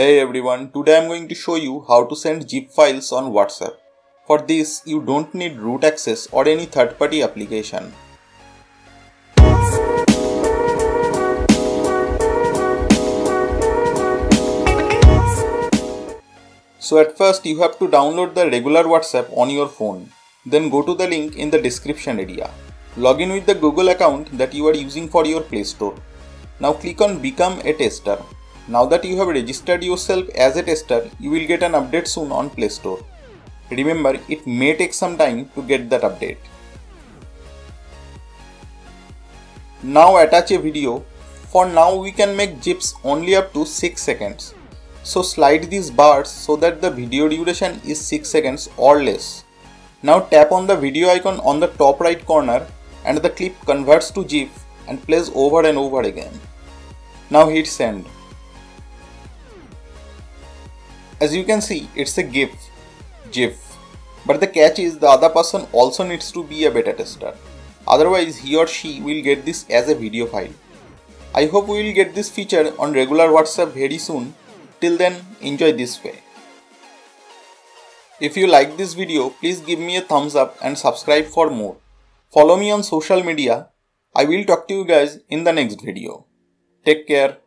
Hey everyone, today I'm going to show you how to send GIF files on WhatsApp. For this, you don't need root access or any third-party application. So at first you have to download the regular WhatsApp on your phone. Then go to the link in the description area. Log in with the Google account that you are using for your Play Store. Now click on Become a Tester. Now that you have registered yourself as a tester, you will get an update soon on Play Store. Remember, it may take some time to get that update. Now attach a video. For now we can make GIFs only up to 6 seconds. So slide these bars so that the video duration is 6 seconds or less. Now tap on the video icon on the top right corner and the clip converts to GIF and plays over and over again. Now hit send. As you can see, it's a GIF, GIF. But the catch is the other person also needs to be a beta tester. Otherwise, he or she will get this as a video file. I hope we will get this feature on regular WhatsApp very soon. Till then, enjoy this way. If you like this video, please give me a thumbs up and subscribe for more. Follow me on social media. I will talk to you guys in the next video. Take care.